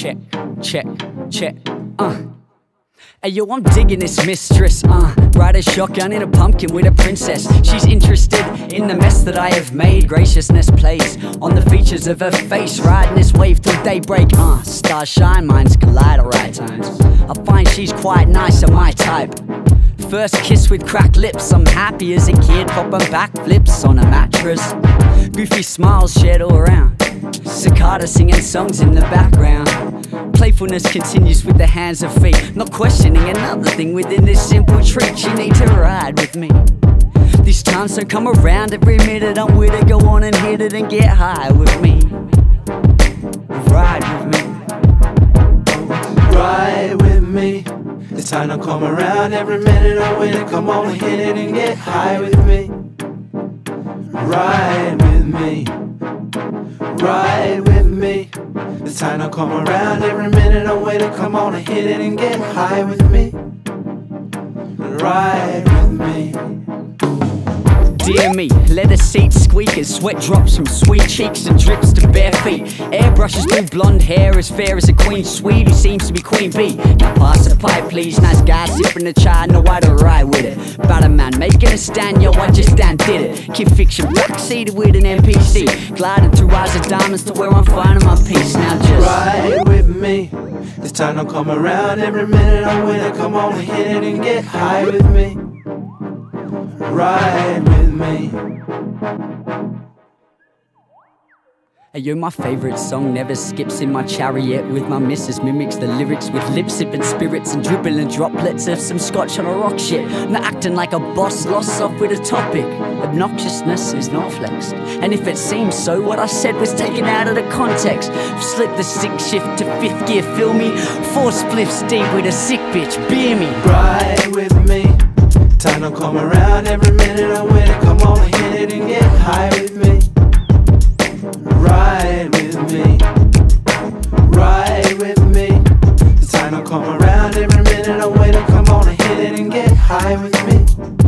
check, check, check, uh. Hey yo, I'm digging this mistress, uh. Ride a shotgun in a pumpkin with a princess. She's interested in the mess that I have made. Graciousness plays on the features of her face. Riding this wave till daybreak, uh. Stars shine, minds collide at right times. I find she's quite nice and my type. First kiss with cracked lips. I'm happy as a kid, popping backflips on a mattress. Goofy smiles shared all around Cicada singing songs in the background. Playfulness continues with the hands of fate. Not questioning another thing within this simple treat. You need to ride with me. These times don't come around every minute. I'm with it, go on and hit it and get high with me. Ride with me. Ride with me. This time don't come around every minute. I'm with it, come on and hit it and get high with me. Ride with me Ride with me This time don't come around every minute I'm waiting Come on and hit it and get high with me Ride with me Dear me, leather seats squeak as sweat drops from sweet cheeks and drips to bare feet. Airbrushes through blonde hair as fair as a queen sweet who seems to be queen bee. Pass the pipe, please. Nice guy sipping the chai, know why to ride with it. Stand, yo, I just stand did it. Kid fiction, backseated with an NPC. Gliding through eyes of diamonds to where I'm finding my peace. Now just Ride with me This time don't come around every minute I'm with it Come on hit it and get high with me Ride with me Hey yo, my favorite song never skips in my chariot with my missus mimics the lyrics with lip sipping spirits and dribbling droplets of some scotch on a rock shit. Not acting like a boss, lost off with a topic. Obnoxiousness is not flexed, and if it seems so, what I said was taken out of the context. Slip the stick shift to fifth gear, feel me? Four spliffs deep with a sick bitch, beer me. Ride with me Time don't come around every minute I'm with Come on hit it and get high with me Ride with me. Ride with me. The time don't come around every minute I'm waiting Come on and hit it and get high with me